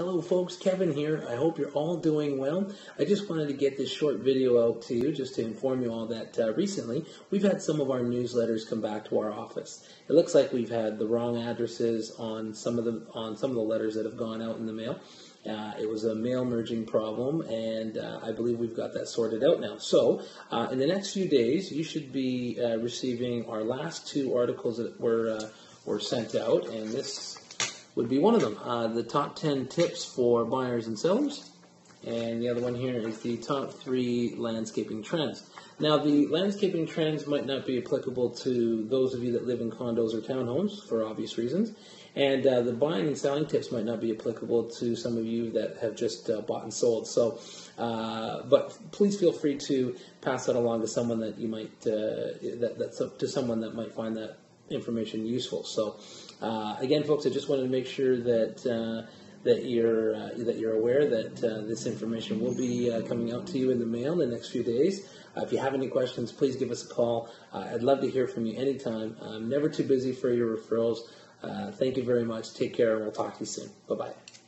Hello, folks. Kevin here. I hope you're all doing well. I just wanted to get this short video out to you just to inform you all that uh, recently we've had some of our newsletters come back to our office. It looks like we've had the wrong addresses on some of the on some of the letters that have gone out in the mail. Uh, it was a mail merging problem, and uh, I believe we've got that sorted out now. So, uh, in the next few days, you should be uh, receiving our last two articles that were uh, were sent out, and this would be one of them. Uh, the top 10 tips for buyers and sellers. And the other one here is the top three landscaping trends. Now, the landscaping trends might not be applicable to those of you that live in condos or townhomes for obvious reasons. And uh, the buying and selling tips might not be applicable to some of you that have just uh, bought and sold. So, uh, but please feel free to pass that along to someone that you might, uh, that, that's to someone that might find that information useful. So, uh, again, folks, I just wanted to make sure that uh, that you're uh, that you're aware that uh, this information will be uh, coming out to you in the mail in the next few days. Uh, if you have any questions, please give us a call. I'd love to hear from you anytime. I'm never too busy for your referrals. thank you very much. Take care, and we'll talk to you soon. Bye bye.